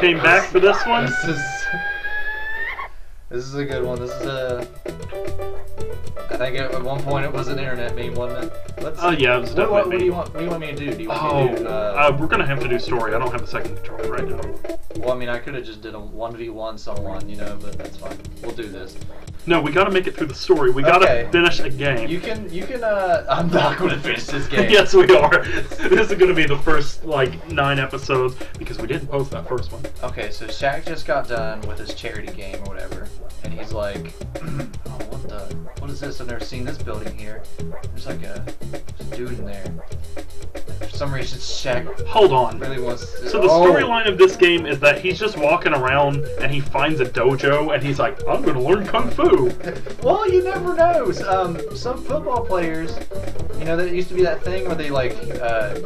came back for this one? This is this is a good one. This is a. I think at one point it was an internet meme, wasn't it? Let's. Oh yeah, it was What, what, definitely what do you want? What do you want me to do? Do you want Oh, me to do? Uh, uh, we're gonna have to do story. I don't have a second controller right now. well, I mean, I could have just did a one v one someone, you know, but that's fine. We'll do this. No, we gotta make it through the story. We gotta Okay. finish a game. You can. You can. Uh, I'm not going to finish this game. yes, we are. this is gonna be the first like nine episodes because we didn't post that first one. Okay, so Shaq just got done with his charity game or whatever, and he's like, "Oh, what the? What is this? I've never seen this building here. There's like a, there's a dude in there." For some reason, Shaq Hold on. really wants. To, So the Oh. storyline of this game is that he's just walking around and he finds a dojo and he's like, I'm gonna learn kung fu. Well, you never know. Um, some football players, you know, there used to be that thing where they like. Uh,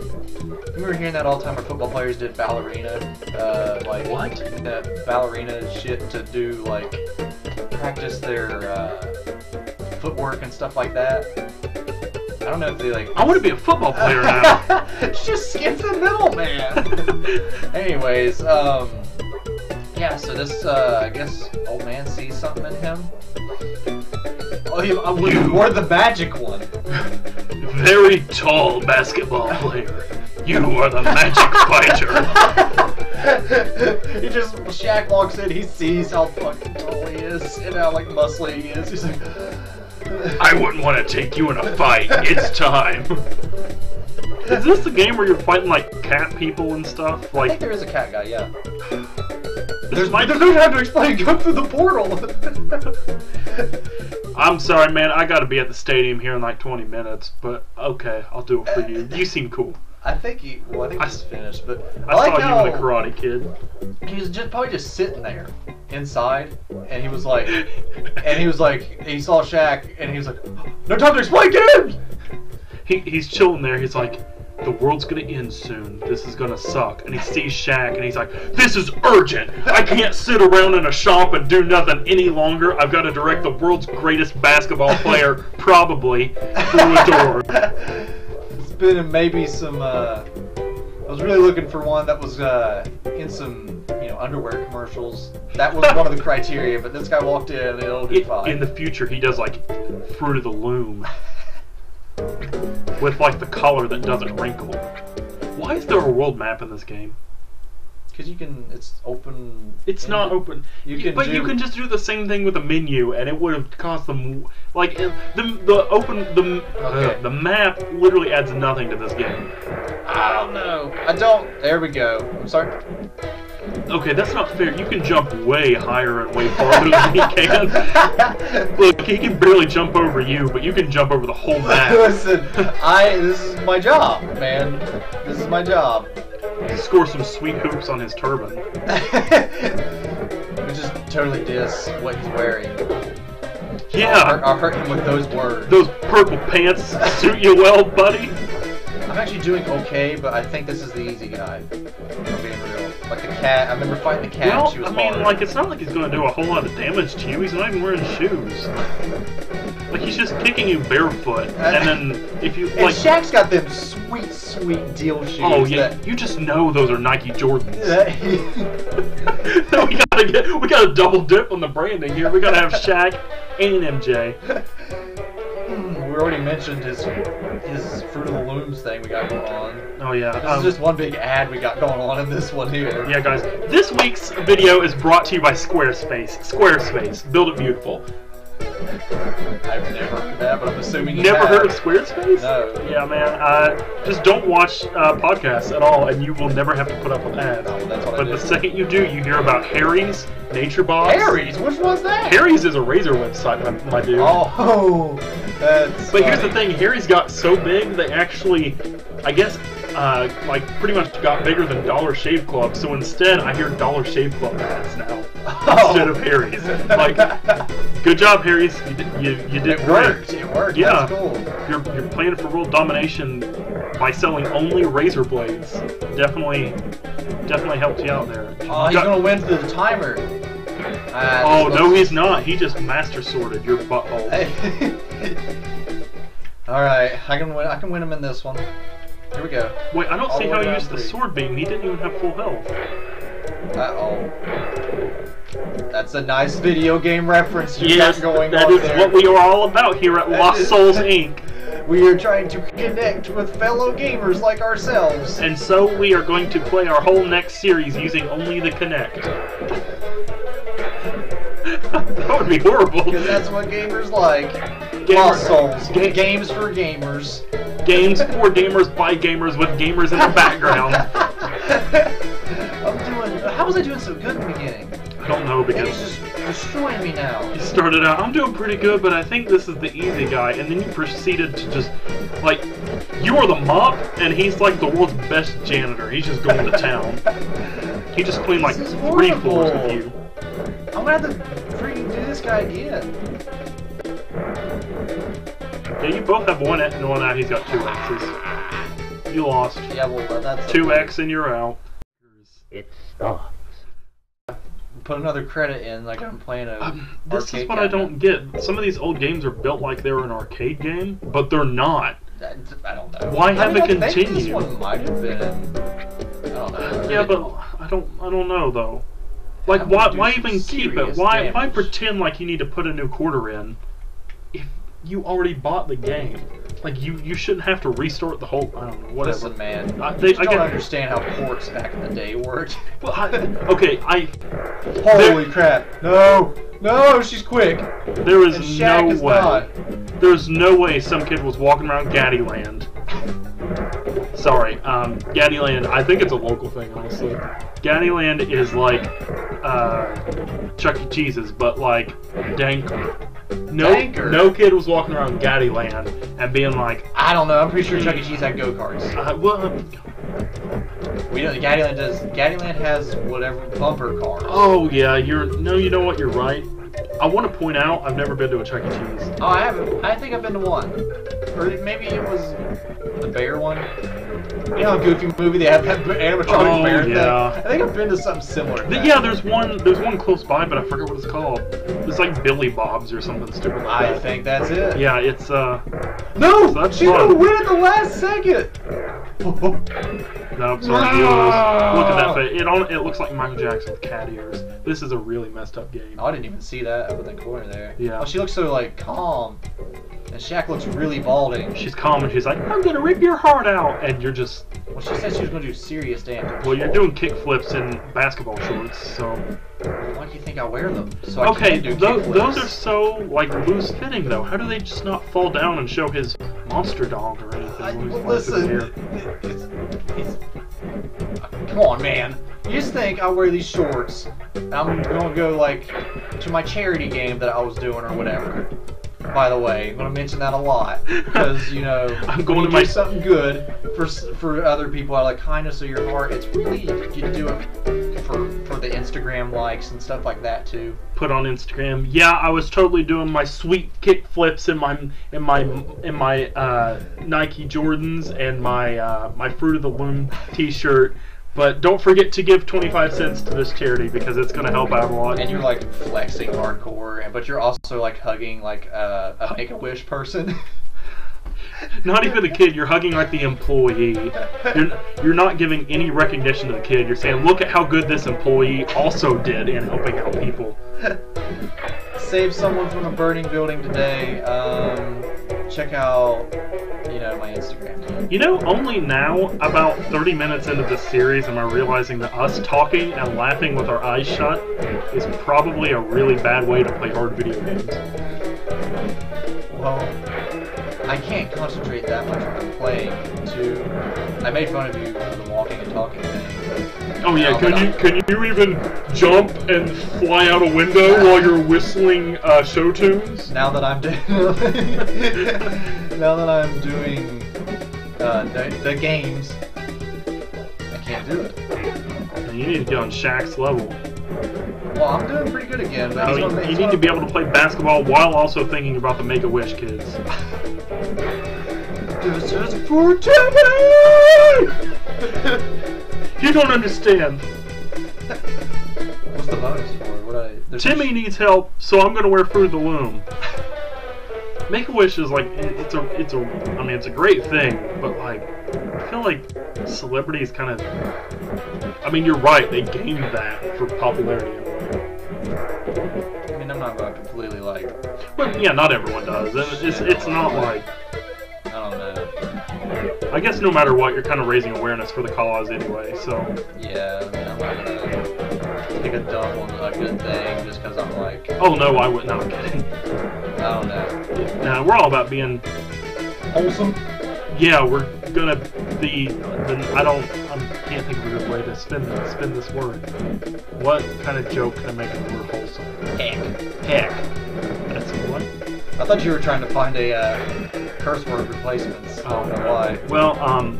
you remember hearing that all the time where football players did ballerina, uh, like What? ballerina shit to do like practice their uh, footwork and stuff like that. I don't know if they like. I want to be a football player now. it's just skip the middle, man. Anyways, um, yeah. So this, uh, I guess, old man sees something in him. Oh, he, I would You. more the magic one. Very tall basketball player. You are the magic fighter. he just Shaq walks in, he sees how fucking tall he is and how like muscly he is. He's like, I wouldn't want to take you in a fight. It's time. Is this the game where you're fighting like cat people and stuff? I think Like there is a cat guy, yeah. There's my There's no time to explain. Go through the portal. I'm sorry, man. I got to be at the stadium here in like 20 minutes, but okay, I'll do it for you. You seem cool. I think he. Well, I think he's finished, but I I, like saw how you in the Karate Kid. he was just probably just sitting there inside, and he was like, and he was like, he saw Shaq, and he was like, no time to explain, get in. He, he's chilling there. He's like, the world's gonna end soon. This is gonna suck. And he sees Shaq, and he's like, this is urgent. I can't sit around in a shop and do nothing any longer. I've got to direct the world's greatest basketball player, probably, through a door. In maybe some. Uh, I was really looking for one that was uh, in some, you know, underwear commercials. That was one of the criteria, but this guy walked in and it'll do fine. in the future, he does like Fruit of the Loom with like the collar that doesn't wrinkle. Why is there a world map in this game? Because you can, it's open. It's not ended. open. You can but you can just do the same thing with a menu, and it would have cost them like it- the the open the Okay. uh, the map literally adds nothing to this game. I don't know. I don't. There we go. I'm sorry. Okay, that's not fair. You can jump way higher and way farther than he can. Look, he can barely jump over you, but you can jump over the whole map. Listen, I. This is my job, man. This is my job. Score some sweet hoops on his turban. we just totally diss what he's wearing. I'll hurt, Yeah, I'll hurt him with those words. those purple pants suit you well, buddy. I'm actually doing okay, but I think this is the easy guy. If I'm being real. Like the cat. I remember fighting the cat. and Well, she was I mean, hard. like, it's not like he's gonna do a whole lot of damage to you. He's not even wearing shoes. Like, he's just kicking you barefoot, uh, and then if you and like, Shaq's got them sweet, sweet deal shoes. oh yeah, that- you just know those are Nike Jordans. he- we gotta get, we gotta double dip on the branding here. We gotta have Shaq and MJ. Already mentioned his his Fruit of the Looms thing we got going on. Oh yeah. This um, is just one big ad we got going on in this one here. yeah, guys. This week's video is brought to you by Squarespace. Squarespace, build it beautiful. I've never heard of that, but I'm assuming you Never have. heard of Squarespace? No. Yeah, man. Uh, just don't watch uh, podcasts at all, and you will never have to put up with ads. No, that's what I But do. the second you do, you hear about Harry's, Nature Box. Harry's? Which one's that? Harry's is a razor website, my, my dude. Oh, that's. But here's the thing: Harry's got so big they actually, I guess, uh, like pretty much got bigger than Dollar Shave Club. So instead, I hear Dollar Shave Club ads now Oh. instead of Harry's. Like, good job, Harry's. You did, you, you did It great. worked. It worked. Yeah. Cool. You're, you're playing for world domination by selling only razor blades. Definitely, definitely helped you out there. Oh, he's Got- gonna win through the timer. Ah, oh no, he's not. He just master sorted your butthole. All right, I can win. I can win him in this one. Here we go. Wait, I don't All see how he used the sword beam. He didn't even have full health. Uh oh. That's a nice video game reference you Yes, got going that on is there. what we are all about here at That Lost is- Souls Inc. We are trying to connect with fellow gamers like ourselves. And so we are going to play our whole next series using only the Kinect. that would be horrible. Because that's what gamers like. Gamer- Lost Souls. Ga- Games for gamers. Games for gamers by gamers with gamers in the background. I'm doing. How was I doing so good in the beginning? I don't know because he's just destroying me now. you started out, I'm doing pretty good, but I think this is the easy guy, and then you proceeded to just, like, you are the mop, and he's like the world's best janitor. He's just going to town. He just cleaned like This is three floors horrible. with you. I'm gonna have to freaking do this guy again. Yeah, you both have one X. No, now he's got two X's. You lost. Yeah, well, that's Two X and you're out. It stops. Put another credit in, like I'm playing a. Um, this is what I don't get. Some of these old games are built like they're an arcade game, but they're not. That- I don't know. Why I have mean, it I continue? This one might have been. I don't know. Yeah, but I don't. I don't know though. Like, why? Why even keep it? Why? Why pretend like you need to put a new quarter in if you already bought the game? Like, you you shouldn't have to restart the whole. I don't know. Whatever. Listen, man. I- I, they- you I don't get- understand how ports back in the day worked. Well, I, okay, I Holy crap! No, no, she's quick. there is And no is way. not. There's no way some kid was walking around Gaddyland. Sorry, um, Gaddyland. I think it's a local thing, honestly. Gaddyland is like uh, Chuck E. Cheese's, but like danker. No, Danker? no kid was walking around Gaddyland and being like, I don't know. I'm pretty sure Chuck E. Cheese had go karts. uh, "Well, We know Gaddyland does. Gaddyland has whatever bumper cars. oh yeah, you're no, you know what? You're right." I want to point out I've never been to a Chuck E. Cheese. Oh, I haven't. I think I've been to one, or maybe it was the bear one. You know, Goofy movie they have that animatronic Oh, bear yeah. thing. I think I've been to something similar. To Th- that. Yeah, there's one. There's one close by, but I forget what it's called. It's like Billy Bob's or something stupid like I that. think that's it. Yeah, it's uh. No, That's she's fun. gonna win at the last second. No, sorry, viewers. Look at that face. It on. It looks like Michael Jackson with cat ears. This is a really messed up game. Oh, I didn't even see that up in the corner there. Yeah. Oh, she looks so like calm, and Shaq looks really balding. She's calm and she's like, "I'm gonna rip your heart out," and you're just. Well, she said she was gonna do serious damage. Well, you're doing kick flips in basketball shorts, so. Why do you think I wear them? So I Okay, can do tho- kickflips. those are so like loose fitting though. How do they just not fall down and show his monster dog or anything? I, when he's well, flying through the listen, it's, it's, come on, man. You just think I wear these shorts? I'm gonna go like to my charity game that I was doing or whatever. By the way, I'm gonna mention that a lot because you know I'm going to you my- something good for for other people out of the kindness of your heart. It's really you do it for for the Instagram likes and stuff like that too. put on Instagram. Yeah, I was totally doing my sweet kick flips in my in my in my uh, Nike Jordans and my uh, my Fruit of the Loom T-shirt. But don't forget to give 25 cents to this charity because it's going to help out a lot. And you're like flexing hardcore, but you're also like hugging like uh, a Make a Wish person. Not even the kid. You're hugging like the employee. You're you're not giving any recognition to the kid. You're saying, look at how good this employee also did in helping out people. Save someone from a burning building today. Um, check out, you know, my Instagram. You know, only now, about 30 minutes into this series, am I realizing that us talking and laughing with our eyes shut is probably a really bad way to play hard video games. Well, I can't concentrate that much when I'm playing. To, I made fun of you for the walking and talking thing. Oh yeah, can you can you even jump and fly out a window while you're whistling uh, show tunes? Now that I'm doing, now that I'm doing uh, the, the games, I can't do it. You need to get on Shaq's level. Well, I'm doing pretty good again, but Oh, you, need to be able to play basketball while also thinking about the Make a Wish kids. This is for Timmy! You don't understand. What's the bonus for? What I? there's Timmy needs help, so I'm gonna wear Fruit of the Loom. Make a Wish is like it- it's a it's a I mean it's a great thing, but like I feel like celebrities kind of. I mean, you're right. They gained that for popularity. in a way. I mean, I'm not going to completely like. But yeah, not everyone does, and it's it's not like I don't know. I guess no matter what, you're kind of raising awareness for the cause anyway. So Yeah, I mean, I'm not gonna take a dump on a good thing just because I'm like, oh no, I wouldn't. I'm kidding. I don't know. Nah, we're all about being Wholesome. yeah. We're gonna be. The, I don't. I can't think of a good way to spin spin this word. What kind of joke can I make of the word wholesome? Heck. Heck. That's one. I thought you were trying to find a uh, curse word replacements. I don't know why. Well, um.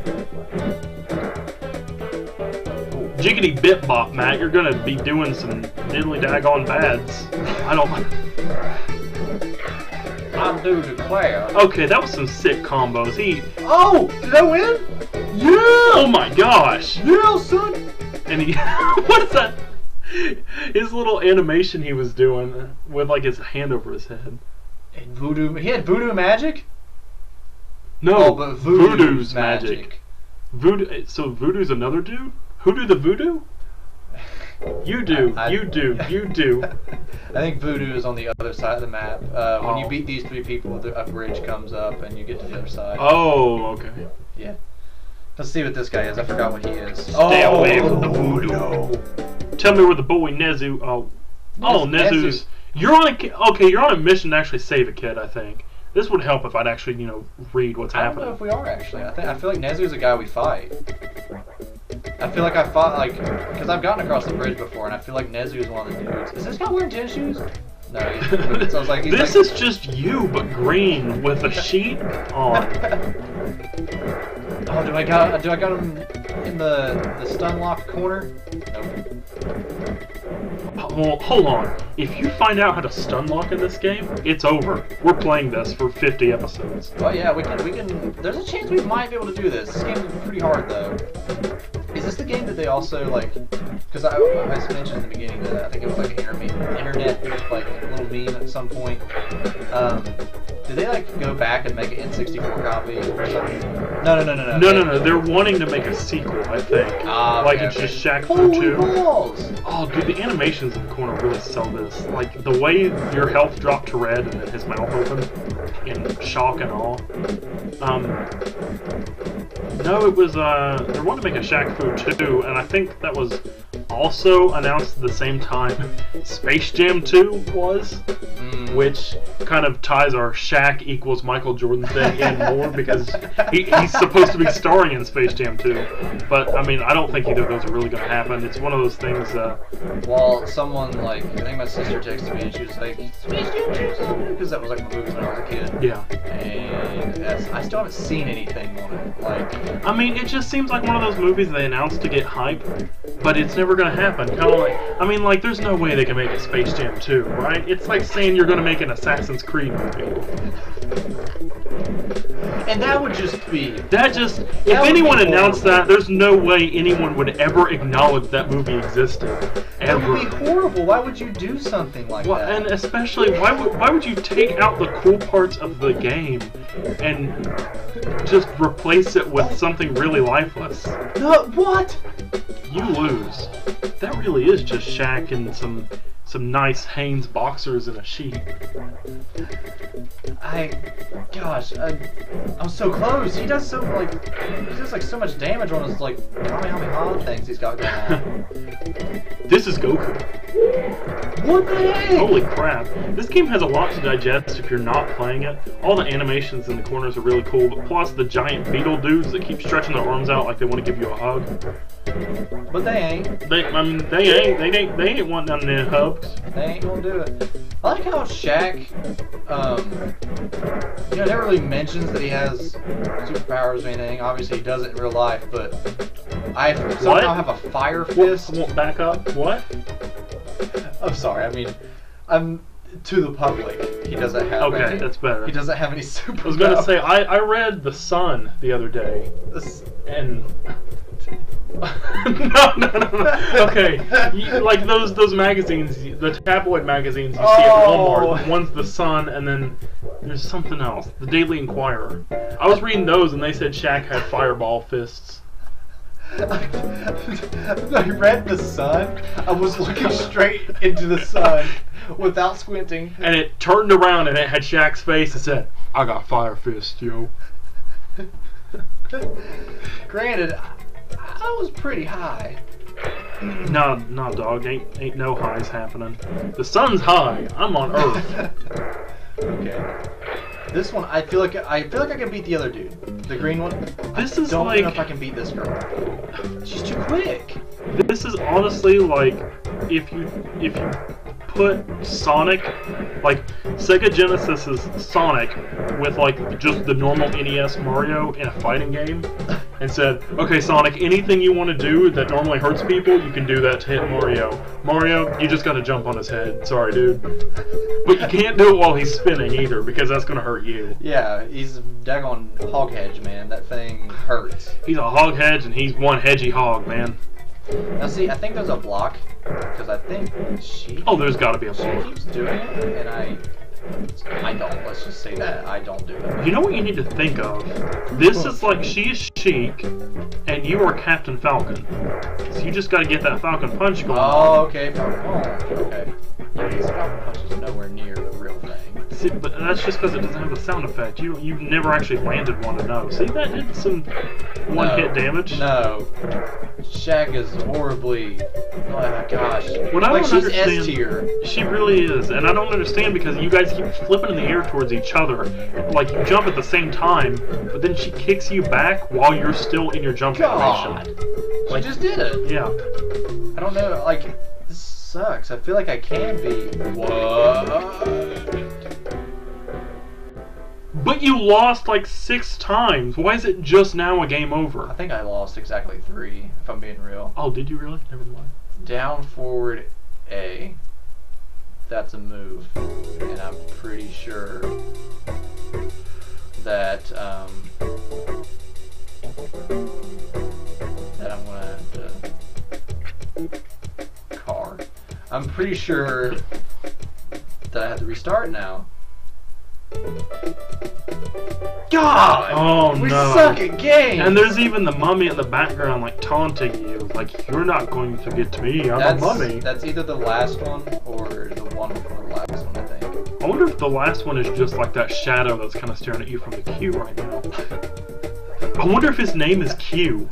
Jiggity bit bop, Matt, you're gonna be doing some diddly daggone bads. I don't. I do declare. Okay, that was some sick combos. He. Oh, did I win? Oh my gosh! Yeah, son. And he. what is that? His little animation he was doing with like his hand over his head. And voodoo. He had voodoo magic. No, oh, but voodoo's, voodoo's magic. Voodoo. So voodoo's another dude. Who do the voodoo? You do. I- you do. You do. I think voodoo is on the other side of the map. Uh, when you Oh. beat these three people, the- a bridge comes up and you get to the other side. Oh, okay. Yeah. Let's see what this guy is. I forgot what he is. Stay oh, away from the voodoo. Tell me where the boy Nezu. Oh, oh, Nez- Nezu's. You're on a okay. You're on a mission to actually save a kid. I think this would help if I'd actually, you know, read what's happening. I don't know if we are actually. I think I feel like Nezu is a guy we fight. I feel like I fought like because I've gotten across the bridge before, and I feel like Nezu is one of the dudes. Is this guy wearing tennis shoes? No. He's, so I was like, he's this like, is just you, but green with a sheet on. Oh, do I got do I got him in the the stun lock corner? Nope. Well, hold on. If you find out how to stun lock in this game, it's over. We're playing this for 50 episodes. Well, yeah, we can we can. There's a chance we might be able to do this. This game is pretty hard though. Game that they also like? Because I, I mentioned in the beginning that I think it was like an internet like little meme at some point. Um, did they like go back and make an N64 copy or something? No, no, no, no, no. No, no, no. They're wanting to make a sequel, I think. Ah, like okay, it's okay. just Shaq Holy 2. balls! Oh, dude, the animations in the corner really sell this. Like, the way your health dropped to red and then his mouth opened in shock and all. Um, no, it was, uh, they wanted to make a Shaq Fu 2, and I think that was also announced at the same time Space Jam 2 was. Which kind of ties our Shaq equals Michael Jordan thing in more because he, he's supposed to be starring in Space Jam 2. But, I mean, I don't think either of those are really going to happen. It's one of those things, uh, Well, someone like I think my sister texted me and she was like, "Space Jam 2 because that was like my movie when I was a kid." yeah. And I still haven't seen anything on it. Like, I mean, it just seems like one of those movies they announced to get hype, but it's never gonna happen. Kind of like, I mean, like, there's no way they can make a Space Jam 2, right? It's like saying you're gonna make an Assassin's Creed movie. and that would just be That just, if That would anyone announced that, there's no way anyone would ever acknowledge that movie existed, that would be horrible. Why would you do something like Well, that? and especially, why would why would you take out the cool parts of the game and just replace it with something really lifeless? no, what? You lose. That really is just Shaq and some some nice Hanes boxers and a sheet. I, gosh, I, I'm so close. He does so like, he does like so much damage on his like how Kamehameha things he's got going on. This is Goku. what the heck? Holy crap. This game has a lot to digest if you're not playing it. All the animations in the corners are really cool, but plus the giant beetle dudes that keep stretching their arms out like they want to give you a hug. But they ain't. They I mean they ain't they ain't they ain't wanting none of their They ain't gonna do it. I like how Shaq, um, you know, never really mentions that he has superpowers or anything. Obviously, he does it in real life, but I somehow have a fire What, fist. what, back up. What? I'm sorry. I mean, I'm to the public. He doesn't have. Okay, any, that's better. He doesn't have any superpowers. I was gonna say I, I read The Sun the other day and no, no, no, no. Okay, you, like those those magazines, the tabloid magazines you see at Oh. Walmart. One's the Sun, and then there's something else, the Daily Inquirer. I was reading those, and they said Shaq had fireball fists. I read the sun. I was looking straight into the sun without squinting. And it turned around and it had Shaq's face and said, I got fire fist, yo. Granted, I was pretty high. No, nah, dog. Ain't ain't no highs happening. The sun's high. I'm on Earth. okay. This one, I feel like I feel like I can beat the other dude, the green one. This I is don't like know if I can beat this girl. She's too quick. this is honestly like if you if you put Sonic like Sega Genesis is Sonic with like just the normal NES Mario in a fighting game and said, okay Sonic, anything you want to do that normally hurts people, you can do that to hit Mario. Mario, you just gotta jump on his head. Sorry, dude. But you can't do it while he's spinning either because that's gonna hurt you. Yeah, he's daggone hog hedge, man. That thing hurts. He's a hog hedge and he's one hedgy hog, man. Now see, I think there's a block because I think she. Oh, there's gotta be a She keeps doing it, and I. I don't. Let's just say that I don't do it. You know what you need to think of? This is like she is Sheik, and you are Captain Falcon. So you just gotta get that Falcon punch going. Oh, okay. Oh, okay. Yeah, this Falcon Punch is nowhere near the. See, but that's just because it doesn't have the sound effect. You you've never actually landed one to know. See that did some one No. hit damage. No. Shaq is horribly. Oh my gosh. What I like don't she's understand-. She really is, and I don't understand because you guys keep flipping in the air towards each other. Like you jump at the same time, but then she kicks you back while you're still in your jump God. animation. She just did it. Yeah. I don't know. Like this sucks. I feel like I can be. What? But you lost like six times. Why is it just now a game over? I think I lost exactly three. If I'm being real. Oh, did you really? Never mind. Down forward A. That's a move, and I'm pretty sure that um, that I'm gonna have to car. I'm pretty sure that I have to restart now. God! Oh we no. suck at games. And there's even the mummy in the background, like taunting you, like you're not going to get to me. I'm that's, a mummy. That's either the last one or the one before the last one, I think. I wonder if the last one is just like that shadow that's kind of staring at you from the Q right now. I wonder if his name is Q.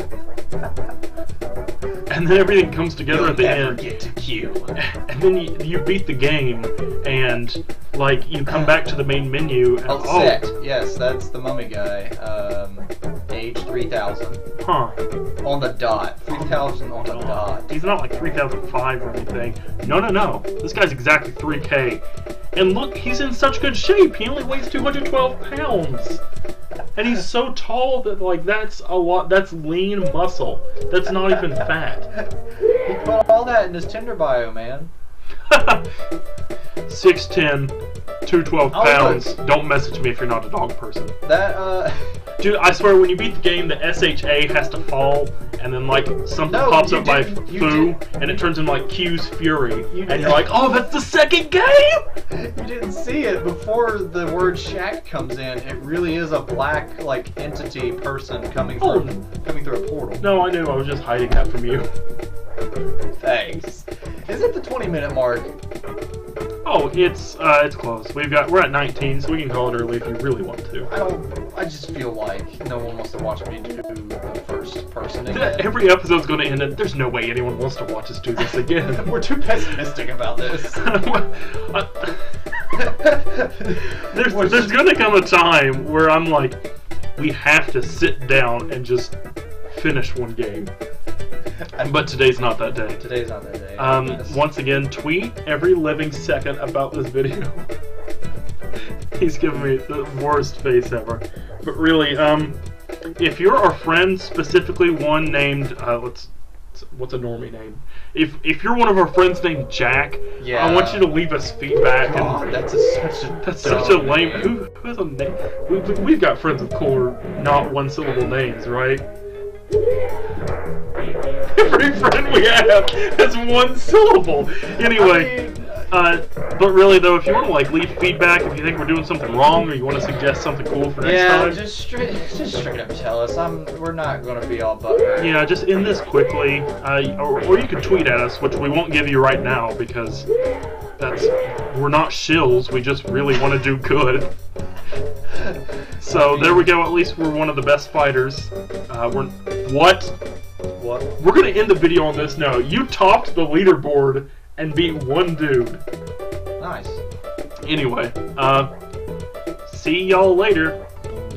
And then everything comes together You'll at the never end. get to Q. And then you, you beat the game, and like you come back to the main menu, and Oh, oh, set. Yes, that's the mummy guy. Um, age 3000. huh. On the dot. 3000 on the dot. He's not like 3005 or anything. No, no, no. This guy's exactly 3K. And look, he's in such good shape. He only weighs 212 pounds. And he's so tall that, like, that's a lot. That's lean muscle. That's not even fat. He put all that in his Tinder bio, man. 6'10, 212 Oh, pounds. Don't message me if you're not a dog person. That, uh. Dude, I swear, when you beat the game, the SHA has to fall, and then, like, something No, pops up by didn't- Foo, and it turns into, like, Q's Fury. You and you're like, oh, that's the second game? You didn't see it before the word Shaq comes in. It really is a black like entity person coming Oh. through coming through a portal. No, I knew. I was just hiding that from you. Thanks. Is it the 20 minute mark? Oh, it's uh, it's close. We've got we're at 19, so we can call it early if you really want to. I don't. I just feel like no one wants to watch me do the first person again. Every episode's going to end, and there's no way anyone wants to watch us do this again. We're too pessimistic about this. There's there's going to come a time where I'm like, we have to sit down and just finish one game. But today's not that day. Today's not that day. Um, Yes. once again, tweet every living second about this video. He's giving me the worst face ever. But really, um, if you're our friend, specifically one named, uh, let's, what's a normie name? If if you're one of our friends named Jack, Yeah. I want you to leave us feedback. God, and that's a, such a that's such a lame. name. Who, who has a name? We, we- we've got friends with cooler, not one syllable names, right? Every friend we have has one syllable. Anyway. Uh, but really though, if you want to like leave feedback, if you think we're doing something wrong, or you want to suggest something cool for next Yeah, time, just straight, just straight up tell us. I'm. We're not gonna be all butthurt. yeah, just end this quickly, uh, or, or you can tweet at us, which we won't give you right now because that's we're not shills. We just really want to do good. So there we go. At least we're one of the best fighters. Uh, we're what? What? We're gonna end the video on this note. You topped the leaderboard and beat one dude. Nice. Anyway, uh, see y'all later,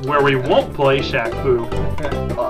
where we won't play Shaq Fu.